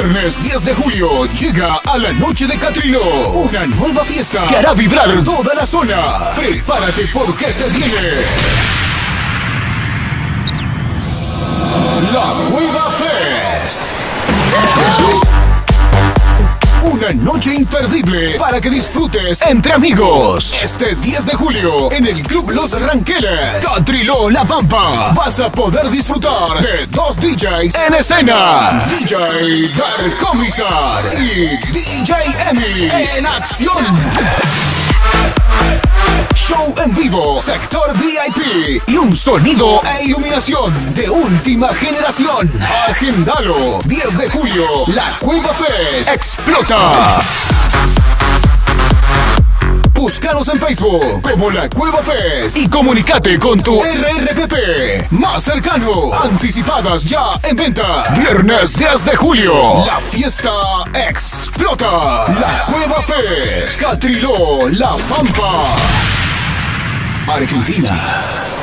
viernes 10 de julio llega a la noche de Catrilo. Una nueva fiesta que hará vibrar toda la zona. Prepárate porque se viene. La Cueva Noche imperdible para que disfrutes entre amigos. Este 10 de julio en el Club Los Ranqueles, Catrilo La Pampa, vas a poder disfrutar de dos DJs en escena. DJ Dark Comisar y DJ Emi en acción. En vivo, sector VIP y un sonido e iluminación de última generación. Agendalo, 10 de julio, la Cueva Fest explota. Búscanos en Facebook como La Cueva Fest y comunícate con tu RRPP más cercano. Anticipadas ya en venta. Viernes 10 de julio. La fiesta explota. La Cueva Fest. Catriló, La Pampa. Argentina.